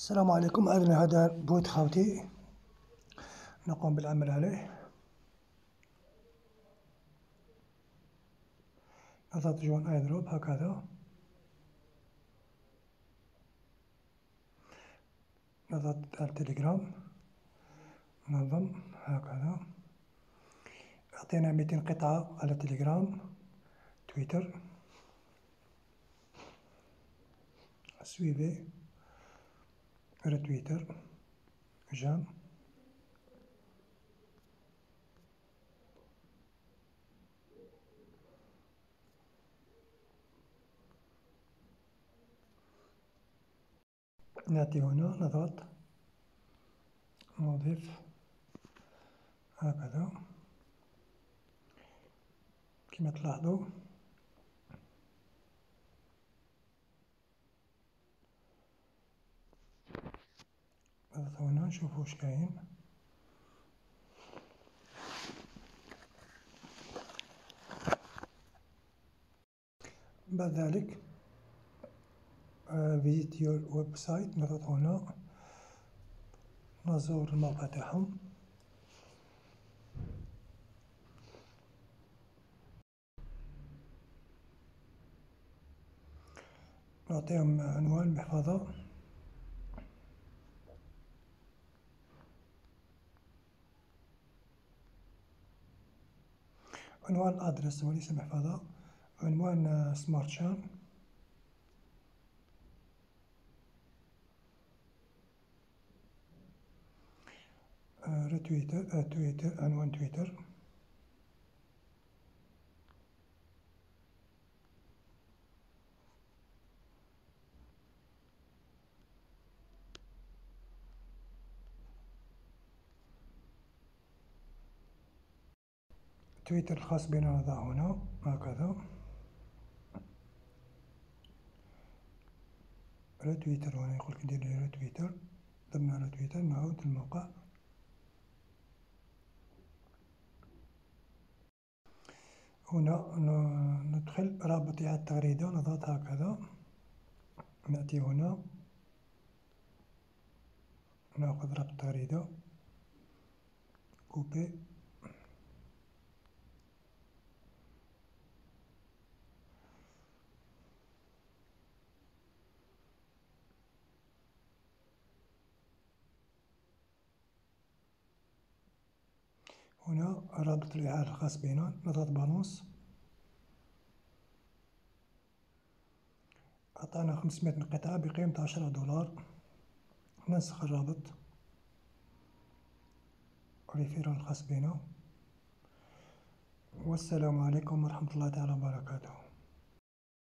السلام عليكم. أنا هذا bot خاوتي نقوم بالعمل عليه. نضغط join airdrop هكذا. نضغط التليجرام. ننضم هكذا. أعطينا ميتين قطعة على التليجرام. تويتر. سويفي. رتويتر جام نأتي هنا نضغط. نضيف هكذا. كما تلاحظوا. نضغط هنا نشوف واش كاين بعد ذلك visit your website نضغط هنا. نزور الموقع تاعهم نعطيهم عنوان المحفظة عنوان الأدرس وليس المحفظة عنوان سمارت شان رتويتر تويتر عنوان تويتر تويتر الخاص بنا نضع هنا هكذا. رتويتر هنا يقول لك دير لي درنا رتويتر نعود للموقع هنا ندخل رابط إعادة التغريدة نضغط هكذا. نأتي هنا. نأخذ رابط التغريدة كوبي هنا رابط الإعادة الخاص بنا نضغط بانوس. أعطانا خمسمائة قطعة بقيمة عشرة دولار. ننسخ الرابط. ريفيرال الخاص بنا والسلام عليكم ورحمة الله تعالى وبركاته.